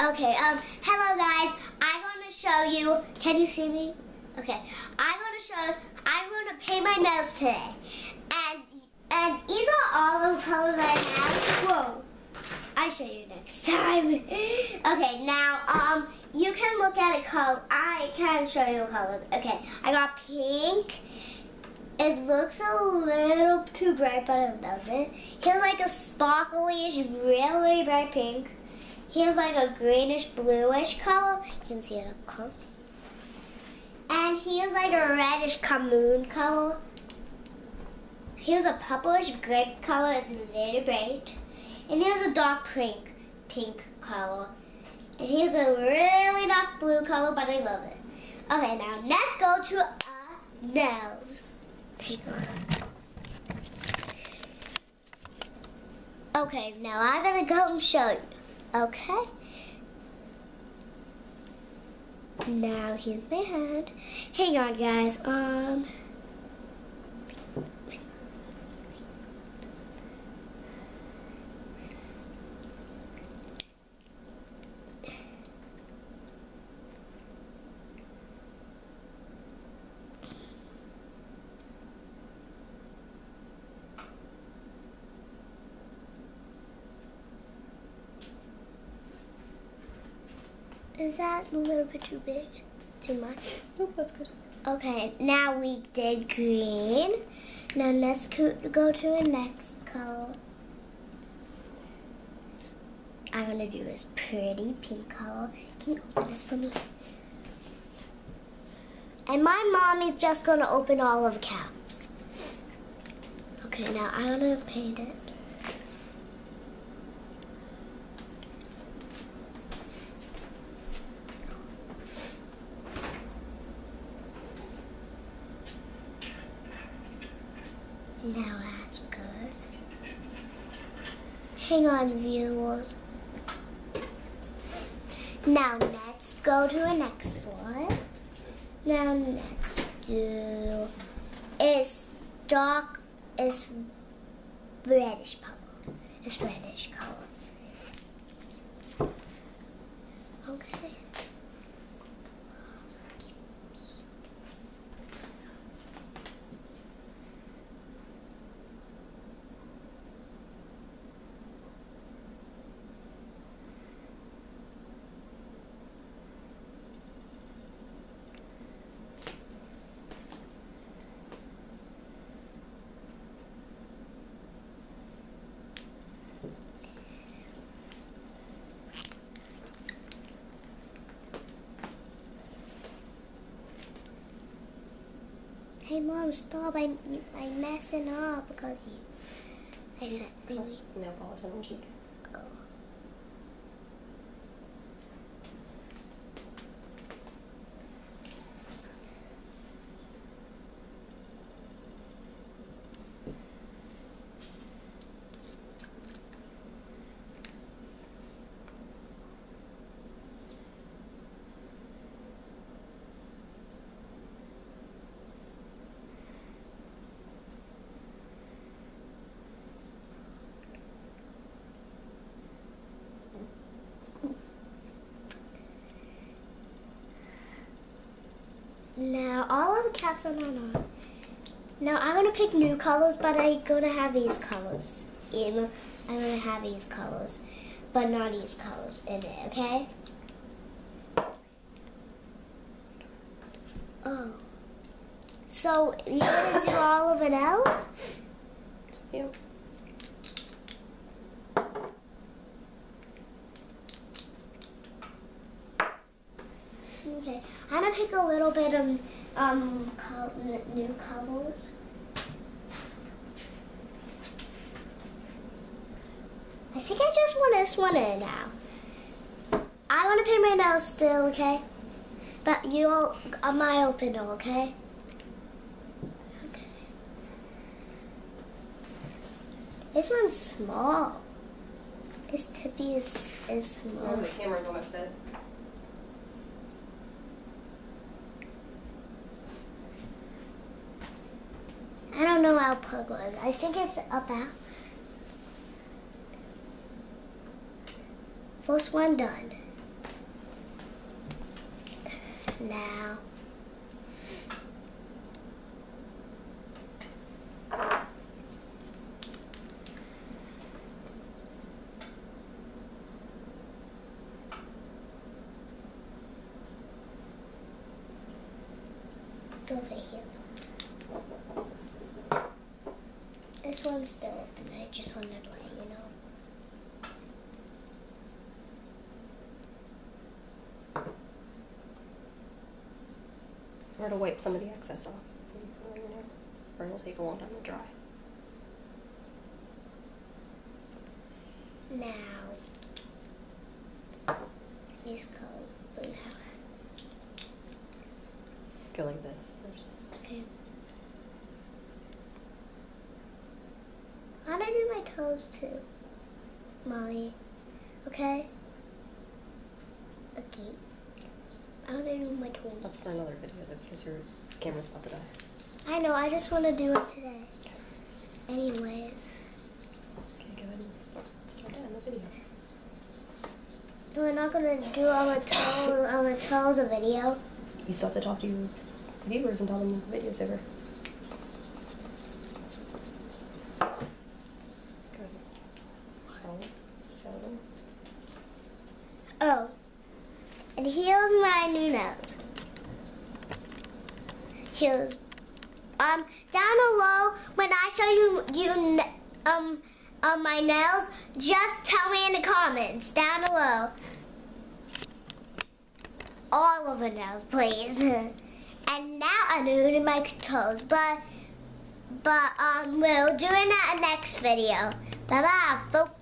Okay, um, hello guys. I'm gonna show you. Can you see me? Okay, I'm gonna show. I'm gonna paint my nails today, and and these are all the colors I have. Whoa! I'll show you next time. okay, now um, you can look at a color. I can show you colors. Okay, I got pink. It looks a little too bright, but I love it. Here's like a sparkly, really bright pink. Here's like a greenish bluish color. You can see it up close. And here's like a reddish camoon color. Here's a purplish gray color. It's a little bright. And here's a dark pink, pink color. And here's a really dark blue color, but I love it. Okay, now let's go to uh, nails. Okay, now I'm gonna go and show you. Okay. Now here's my hand. Hang on, guys. Um. Is that a little bit too big? Too much? Nope, that's good. Okay, now we did green. Now let's go to the next color. I'm gonna do this pretty pink color. Can you open this for me? And my mom is just gonna open all of the caps. Okay, now I'm gonna paint it. Now that's good. Hang on, viewers. Now let's go to the next one. Now let's do it's dark, it's reddish purple. It's reddish color. Okay. Mom, stop! I'm I'm messing up because you. I said maybe. Nail polish on the cheek. Oh. Now all of the caps are not on. Now I'm gonna pick new colors, but I'm gonna have these colors. In I'm gonna have these colors, but not these colors in it. Okay? Oh. So you're gonna do all of it else? Yeah. Okay. Pick a little bit of um col- new colors. I think I just want this one in now. I want to paint my nails still, okay? But you all, on my open door, okay? Okay. This one's small. This tippy is is small. Oh, the camera's almost dead. I don't know how plug was. I think it's about. First one done. Now. It's over here. This one's still open. I just wanted to let you know. Or to wipe some of the excess off. Or it'll take a long time to dry. Now, these colors blue. Go like this first. Okay. How do I do my toes too, Molly? Okay. Okay. How do I do my toes? That's for another video though, because your camera's about to die. I know. I just want to do it today. Anyways, Okay, go ahead and start, start end the video. we're not gonna do on my toes. On my toes a video. You still have to talk to your viewers and tell them the video's over. Go ahead. Show, show them. Oh, here's my new nose. Here's um down below when I show you you um um my nails. Just tell me in the comments down below. All of the nails, please. and now I'm doing my toes, but but um we'll do it in the next video. Bye bye, folks.